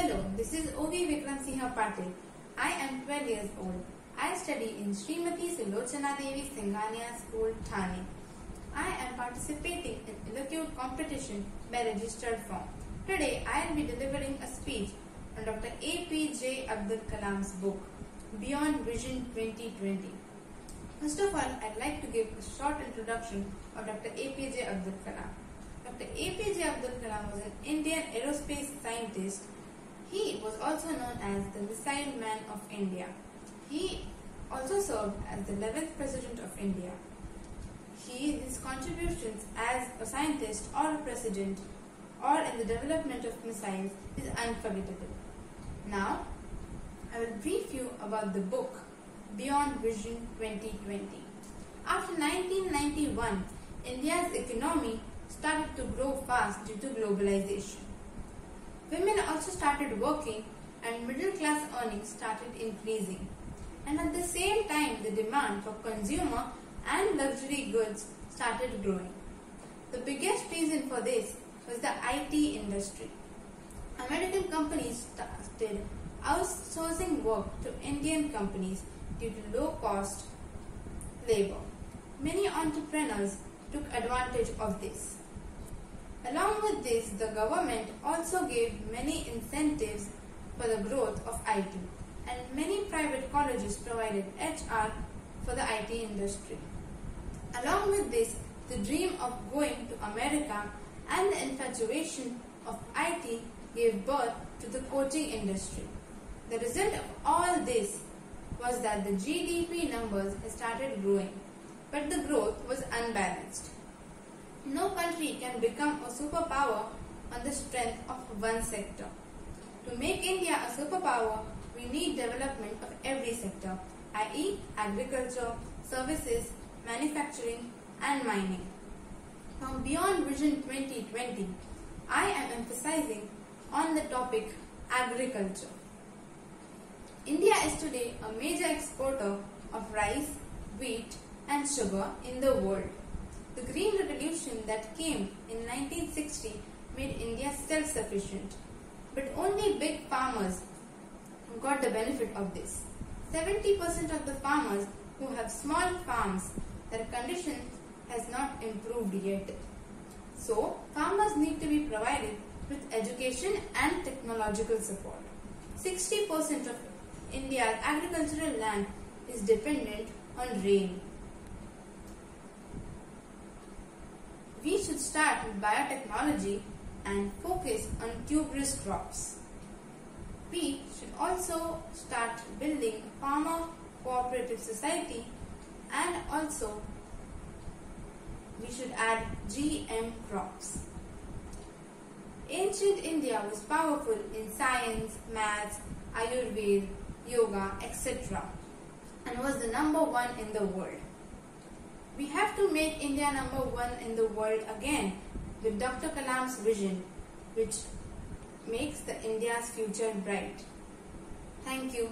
Hello, this is O.V. Vikram Singha Patil. I am 12 years old. I study in Srimati Sulochana Devi Singhania School, Thane. I am participating in Elocution competition by registered form. Today, I will be delivering a speech on Dr. A.P.J. Abdul Kalam's book, Beyond Vision 2020. First of all, I'd like to give a short introduction of Dr. A.P.J. Abdul Kalam. Dr. A.P.J. Abdul Kalam was an Indian aerospace scientist. He was also known as the Missile Man of India. He also served as the 11th President of India. He, his contributions as a scientist or a president or in the development of missiles is unforgettable. Now, I will brief you about the book Beyond Vision 2020. After 1991, India's economy started to grow fast due to globalization. Women also started working and middle class earnings started increasing. And at the same time, the demand for consumer and luxury goods started growing. The biggest reason for this was the IT industry. American companies started outsourcing work to Indian companies due to low cost labor. Many entrepreneurs took advantage of this. Along with this, the government also gave many incentives for the growth of IT and many private colleges provided HR for the IT industry. Along with this, the dream of going to America and the infatuation of IT gave birth to the coaching industry. The result of all this was that the GDP numbers started growing, but the growth was unbalanced. Can become a superpower on the strength of one sector. To make India a superpower, we need development of every sector, i.e., agriculture, services, manufacturing, and mining. From Beyond Vision 2020, I am emphasizing on the topic agriculture. India is today a major exporter of rice, wheat, and sugar in the world. The Green Revolution that came in 1960 made India self-sufficient. But only big farmers got the benefit of this. 70% of the farmers who have small farms, their condition has not improved yet. So, farmers need to be provided with education and technological support. 60% of India's agricultural land is dependent on rain. We should start with biotechnology and focus on tuberous crops. We should also start building a farmer cooperative society and also we should add GM crops. Ancient India was powerful in science, maths, Ayurveda, yoga, etc. and was the number one in the world. We have to make India number one in the world again with Dr. Kalam's vision which makes the India's future bright. Thank you.